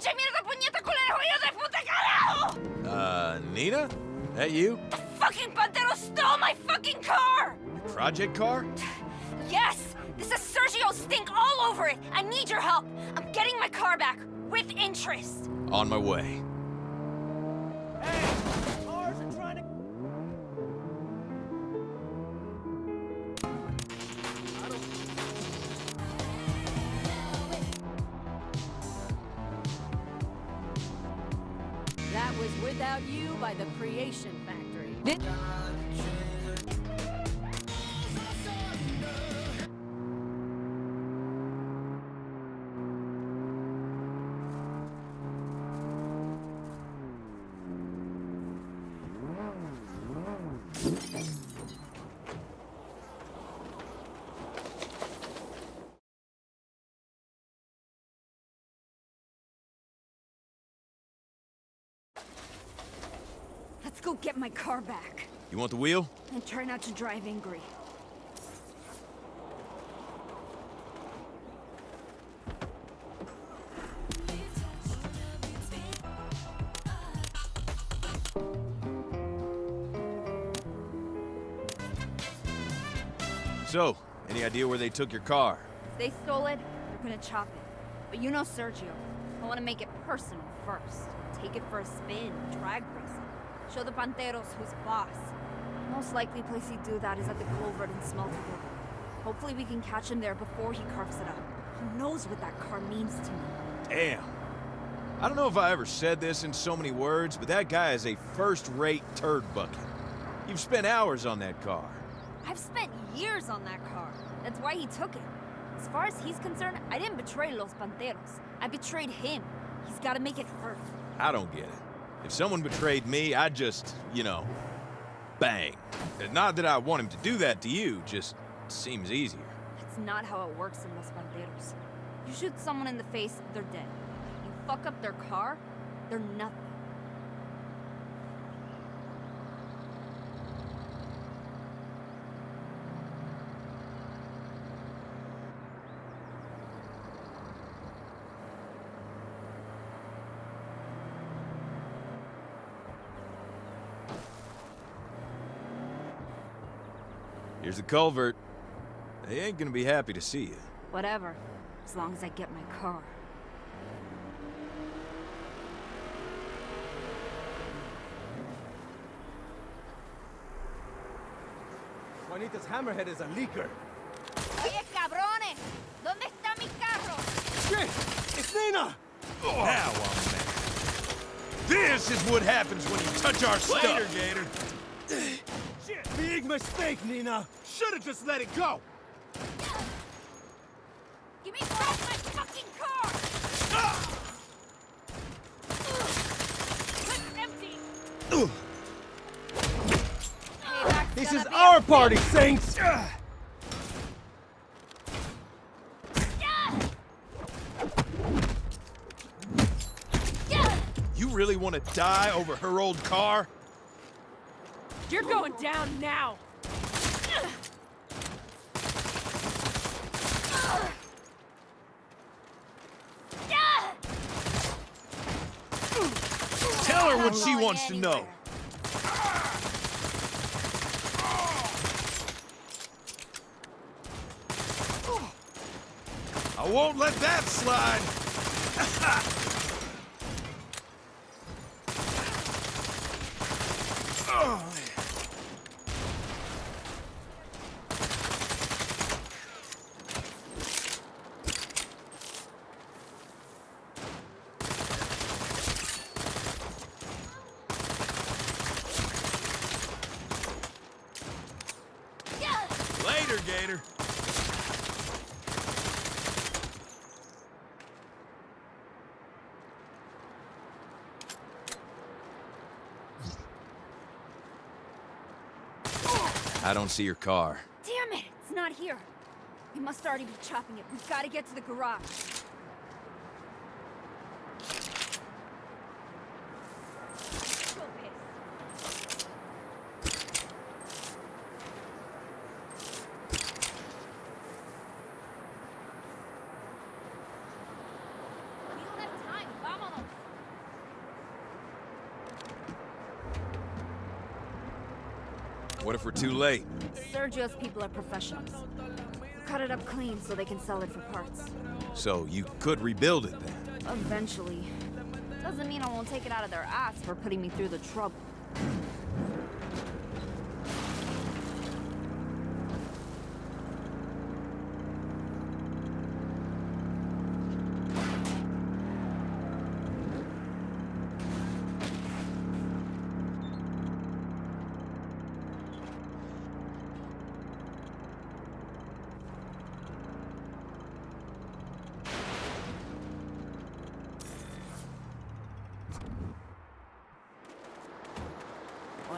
¡Pinche mierda, puñeta, culero, hijo de puta carajo! Uh, Neenah? That you? The fucking Pantero stole my fucking car! Project car? Yes! This is Sergio stink all over it! I need your help! I'm getting my car back, with interest! On my way. That Without You by the Creation Factory. Let's go get my car back. You want the wheel? And try not to drive angry. So, any idea where they took your car? If they stole it, they're gonna chop it. But you know Sergio. I wanna make it personal first. Take it for a spin, drag race. Show the Panteros who's boss. Most likely place he'd do that is at the culvert in Smelterville. Hopefully we can catch him there before he carves it up. He knows what that car means to me. Damn. I don't know if I ever said this in so many words, but that guy is a first-rate turd bucket. You've spent hours on that car. I've spent years on that car. That's why he took it. As far as he's concerned, I didn't betray Los Panteros. I betrayed him. He's gotta make it hurt. I don't get it. If someone betrayed me, I'd just, you know, bang. Not that I want him to do that to you, just seems easier. That's not how it works in Los Panteros. You shoot someone in the face, they're dead. You fuck up their car, they're nothing. Here's the culvert. They ain't gonna be happy to see you. Whatever, as long as I get my car. Juanita's hammerhead is a leaker. Oye, cabrones! ¿Dónde está mi carro? Shit! It's Neenah! Now I'm mad. This is what happens when you touch our stuff. Later, Gator. Shit! Big mistake, Neenah. Should've just let it go. Give me back my fucking car! Ah! Clip's empty! Payback's This is our a party, Saints. You really want to die over her old car? You're going down now! Tell her what she wants to know. I won't let that slide. Later, Gator. I don't see your car. Damn it! It's not here. We must already be chopping it. We've got to get to the garage. Go piss. We don't have time. Vámonos. What if we're too late? Sergio's people are professionals. Cut it up clean so they can sell it for parts. So you could rebuild it then? Eventually. Doesn't mean I won't take it out of their ass for putting me through the trouble.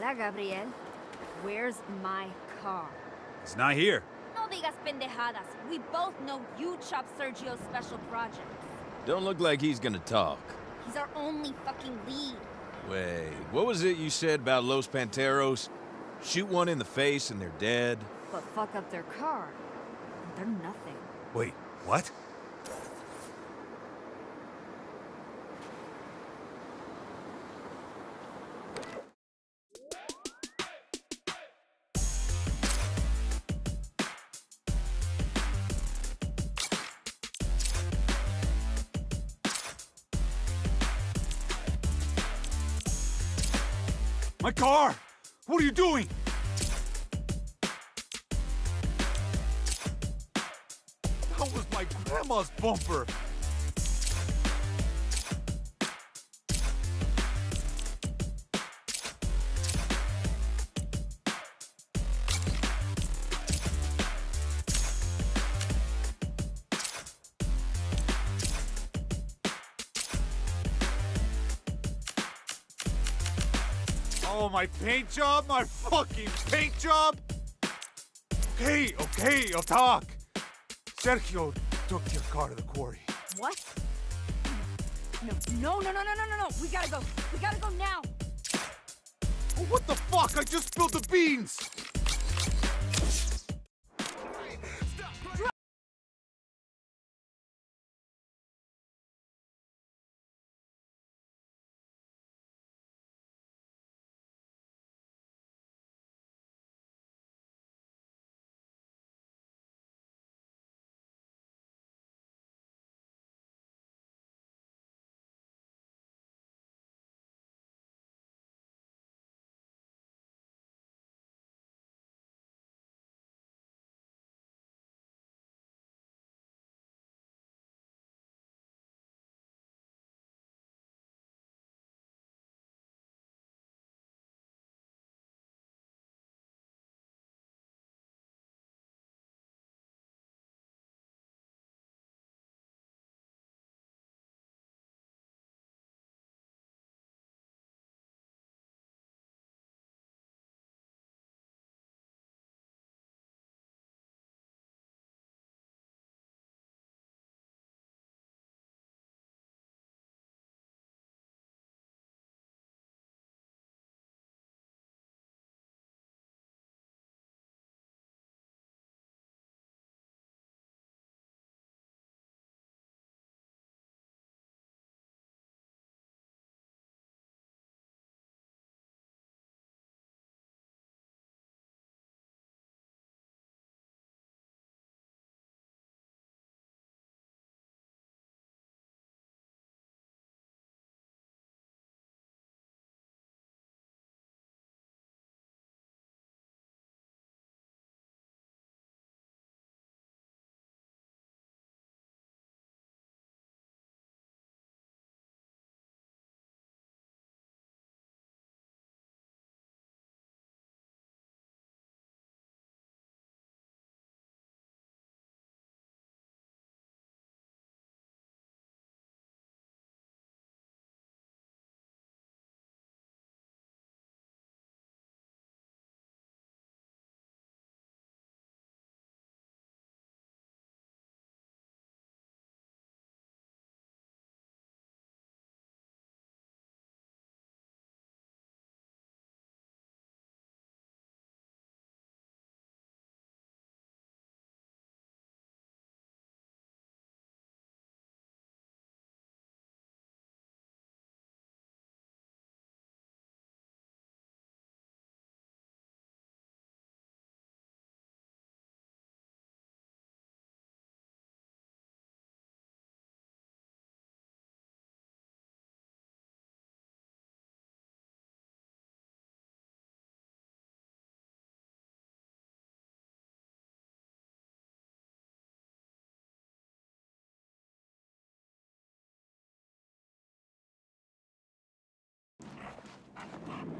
Hola, Gabriel. Where's my car? It's not here. No digas pendejadas. We both know you chop Sergio's special projects. Don't look like he's gonna talk. He's our only fucking lead. Wait, what was it you said about Los Panteros? Shoot one in the face and they're dead? But fuck up their car. They're nothing. Wait, what? My car! What are you doing? That was my grandma's bumper! Oh, my paint job? My fucking paint job? Okay, okay, I'll talk. Sergio took your car to the quarry. What? No, no, no, no, no, no, no, no. We gotta go. We gotta go now. Oh, what the fuck? I just spilled the beans!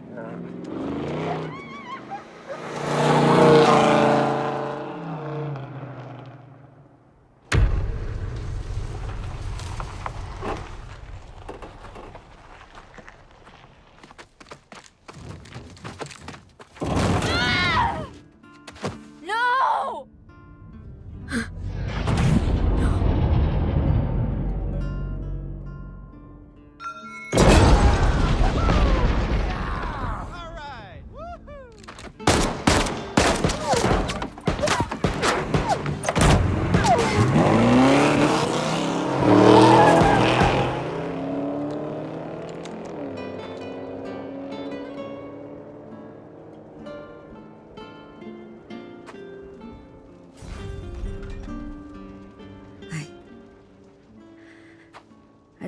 No!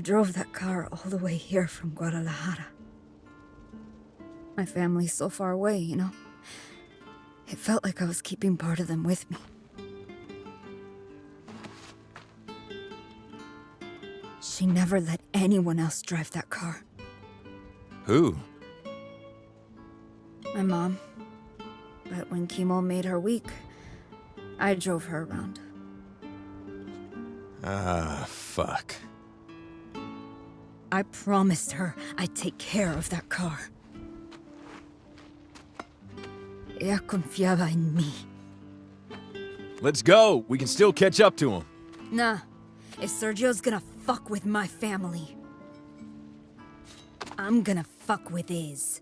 I drove that car all the way here from Guadalajara. My family's so far away, you know? It felt like I was keeping part of them with me. She never let anyone else drive that car. Who? My mom. But when chemo made her weak, I drove her around. Ah, fuck. I promised her I'd take care of that car. Ella confiaba en mí. Let's go. We can still catch up to him. Nah, if Sergio's gonna fuck with my family, I'm gonna fuck with his.